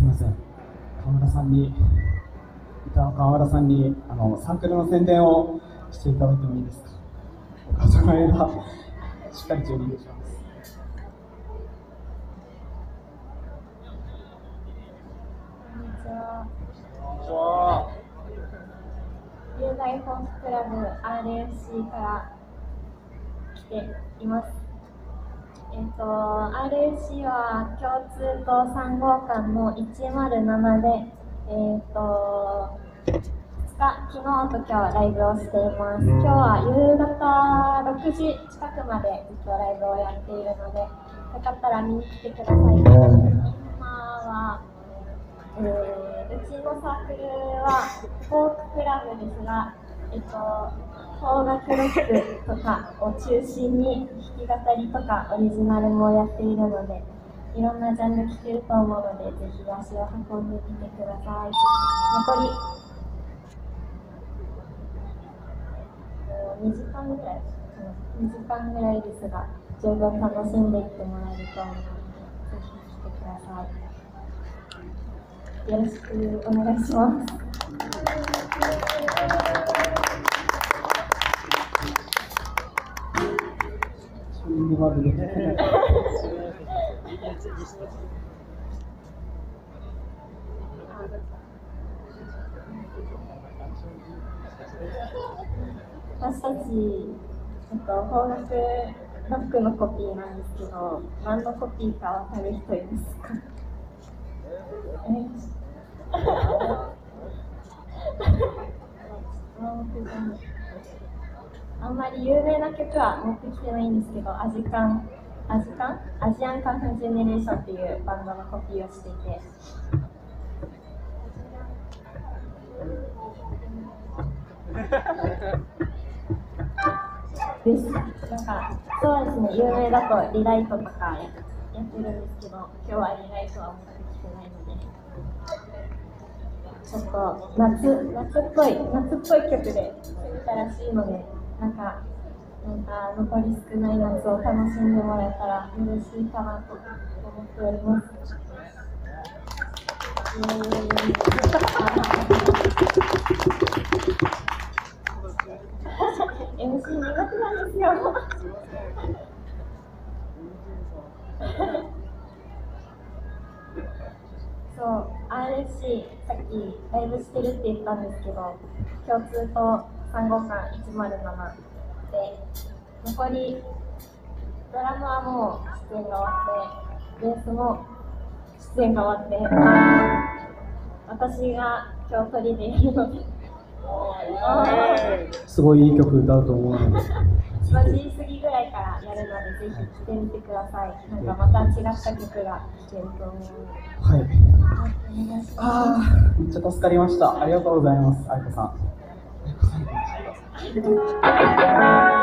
川村さんに川村さんにあのサークルの宣伝をしていただいてもいいですか？お母様へがしっかり準備しますこんにちは。有害フォースクラブ RFC から来ています。えっ、と、RFC は共通と3号館の107で、えっ、と、2日、昨日と今日ライブをしています。今日は夕方6時近くまでずっとライブをやっているので、よかったら見に来てください。今はえーうちのサークルはフォーククラブですが、えっと、邦楽ロックとかを中心に弾き語りとかオリジナルもやっているので、いろんなジャンル聴けると思うので、ぜひ足を運んでみてください。残りえー2時間ぐらい、2時間ぐらいですが、十分楽しんでいってもらえると思うので、ぜひ来てください。よろしくお願いします。私たち、えっと、邦楽ロックのコピーなんですけど、何のコピーかわかる人いますかえあんまり有名な曲は持ってきてないんですけど、アジカン、アジカン？アジアンカンフジェネレーションっていうバンドのコピーをしていて、です。なんか、そうですね、有名だとリライトとかやってるんですけど、今日はリライトは持ってきてないので、ちょっと夏、夏っぽい、夏っぽい曲で作ったらしいので、なんか、なんか残り少ない夏を楽しんでもらえたら嬉しいかなと思っております。MC 苦手なんですよ。そう、RFC、さっきライブしてるって言ったんですけど、共通と3号館107で、残り、ドラムはもう出演が終わって、ベースも出演が終わって、私が今日取りで。いるので、す。ごいいい曲歌うと思うので5時過ぎぐらい からやるので、ぜひ来てみてください。なんかまた違った曲が聴けると思う。はい。あー。めっちゃ助かりました。ありがとうございます愛子さん愛子さん Thank you.